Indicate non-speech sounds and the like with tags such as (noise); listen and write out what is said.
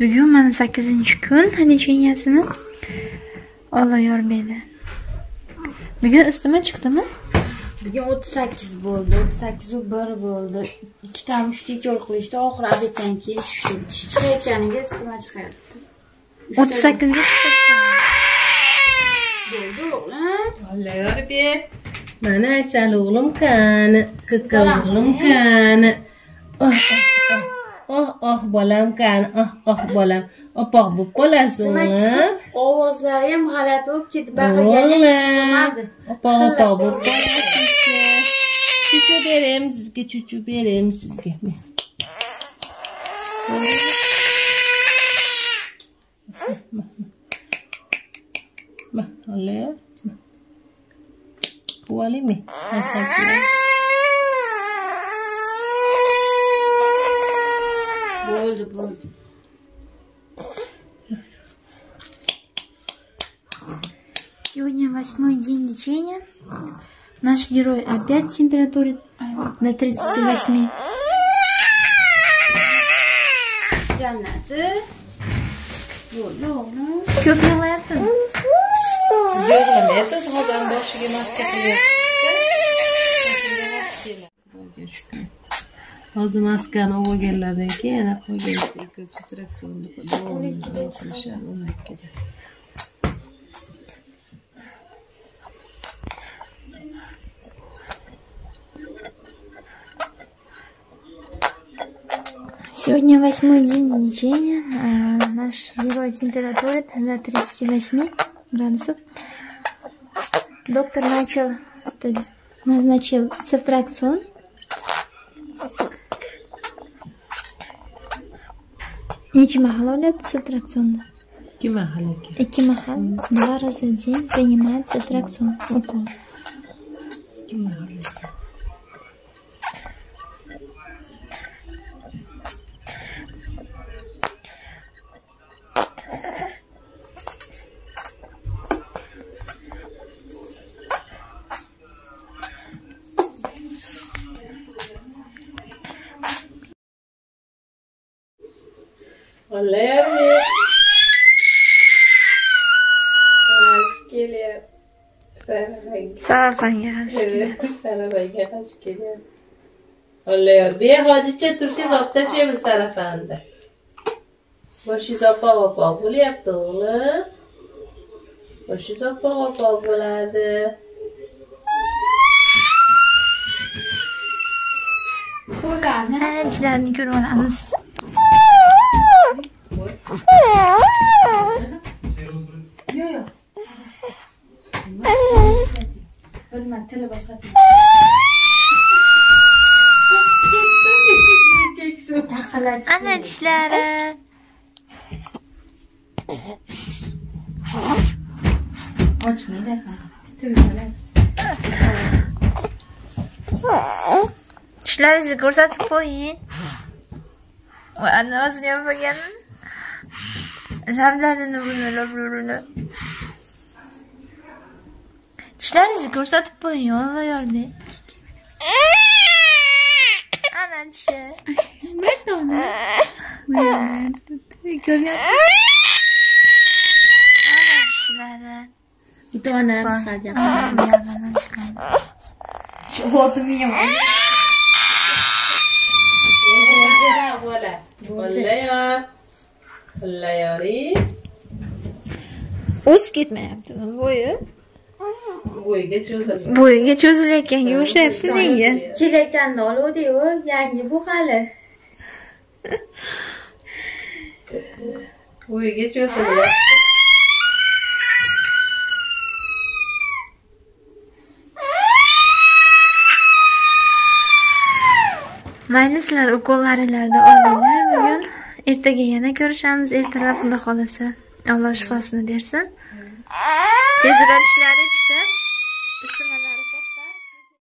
bugun mana sakkizinchi kun lecheniasini olloh yor berdi bugun isitma chiqdimi? Bugun o'ttiz sakkiz bo'ldi o'ttiz sakkizu bir bo'ldi. Ikkita uchta ikki yo'l qilishdi oxiri obeddan keyin tushdi. Tish chiqayotganiga isitma chiqyapti. O'ttiz sakkizga bo'ldi o'g'lim. Alloh yor ber mana asal o'g'lim qani qiqqa o'g'lim qani oh oh oh oh bolam qani oh oh bolam opoq bo'lib qolasiz ovozlari ham g'alati bo'lib ketdi baqirgani chiqmadi opoq opoq bo'lib qolasiz chuchu beraymi sizga chuchu beraymi sizga Ma, yor Quvalimi? bo'ldi восьмой день лечения. Наш герой опять температурит на 38. Жаннаты. Көп жылайтын. Жығылмайды, бұғадан башыға маска кілесті. Hozir maskani o'qiganlardan keyin yana qo'ygan konsentratsiyonni davom qilishadi o'n ikkida. Сегодня восьмой день лечения. А наш герой температуры до 38 градусов. Доктор начал назначил субтракцион. Ничего голодят субтракцион. Кимахалки. И э, кимахал два раза в день принимает субтракцион укол. Кимахалки. Ekan. Alloh yor ber. Xush kelyapti. Sarafaga xush kelyapti. Alloh yor ber. Hojicha tursangiz olib tashlaymiz sarafanda. Boshingiz oppoq oppoq bo'lyapti o'g'lim. Boshingiz oppoq oppoq bo'ladi. qo'llarni Anchalarni ko'rib olamiz. أنا تشلالا تشلالا زكورتات فوين وأنا وزني فوين الحمد لله نبنى Şişlerinizi kursatıp bayın Allah yardım Anan şey. Ben de onu. Uyanın. Gözler. Anan şişlerden. Bir onlara çıkaracağım. Yanından çıkaracağım. Şu boğazını yemem. O'z ketmayapti. Bo'yi Bo'yiga cho'zildi. Bo'yiga cho'zilayotganga o'xshayapti menga. kelayotganini oluvdiku yangi bu hali (laughs) Bo'yiga cho'zildi. Mayli sizlar ukollaringlarni olinglar bugun. Ertaga yana ko'rishamiz, ertalab xudo xolasa. Alloh shifosini bersin. Tezroq ishlari chiqib